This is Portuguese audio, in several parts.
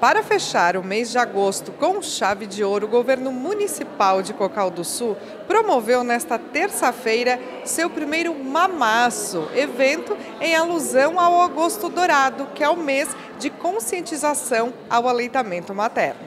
Para fechar o mês de agosto com chave de ouro, o governo municipal de Cocal do Sul promoveu nesta terça-feira seu primeiro mamaço, evento em alusão ao Agosto Dourado, que é o mês de conscientização ao aleitamento materno.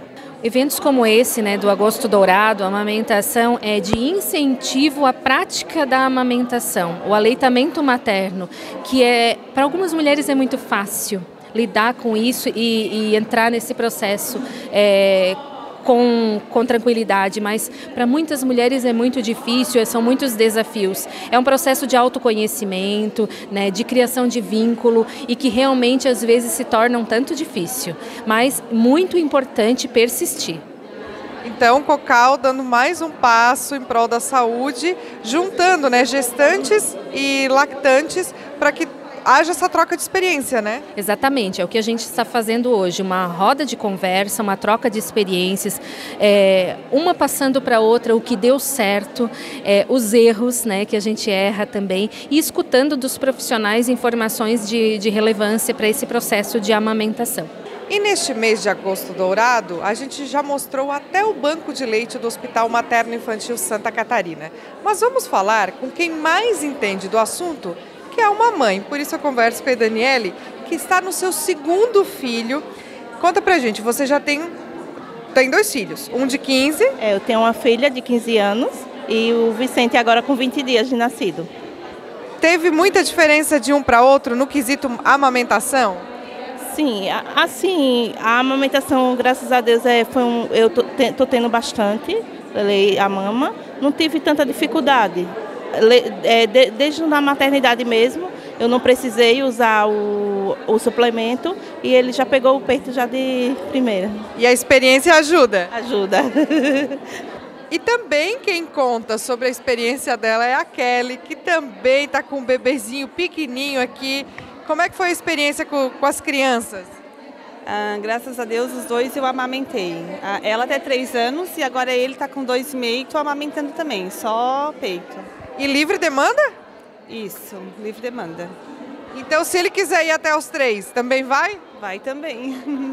Eventos como esse, né, do Agosto Dourado, a amamentação é de incentivo à prática da amamentação, o aleitamento materno, que é para algumas mulheres é muito fácil lidar com isso e, e entrar nesse processo é, com, com tranquilidade, mas para muitas mulheres é muito difícil, são muitos desafios. É um processo de autoconhecimento, né, de criação de vínculo e que realmente às vezes se torna um tanto difícil, mas muito importante persistir. Então, Cocal dando mais um passo em prol da saúde, juntando né, gestantes e lactantes haja essa troca de experiência, né? Exatamente, é o que a gente está fazendo hoje, uma roda de conversa, uma troca de experiências, é, uma passando para outra o que deu certo, é, os erros né, que a gente erra também, e escutando dos profissionais informações de, de relevância para esse processo de amamentação. E neste mês de agosto dourado, a gente já mostrou até o banco de leite do Hospital Materno Infantil Santa Catarina. Mas vamos falar com quem mais entende do assunto que é uma mãe. Por isso eu converso com a Daniele, que está no seu segundo filho. Conta pra gente, você já tem, tem dois filhos, um de 15. É, eu tenho uma filha de 15 anos e o Vicente agora com 20 dias de nascido. Teve muita diferença de um para outro no quesito amamentação? Sim, assim, a amamentação, graças a Deus, é, foi um, eu tô, tô tendo bastante, a mama, não tive tanta dificuldade desde na maternidade mesmo, eu não precisei usar o, o suplemento e ele já pegou o peito já de primeira. E a experiência ajuda? Ajuda. E também quem conta sobre a experiência dela é a Kelly, que também está com um bebezinho pequenininho aqui. Como é que foi a experiência com, com as crianças? Ah, graças a Deus, os dois eu amamentei. Ah, ela até três anos e agora ele está com dois e meio, estou amamentando também, só peito. E livre demanda? Isso, livre demanda. Então, se ele quiser ir até os três, também vai? Vai também.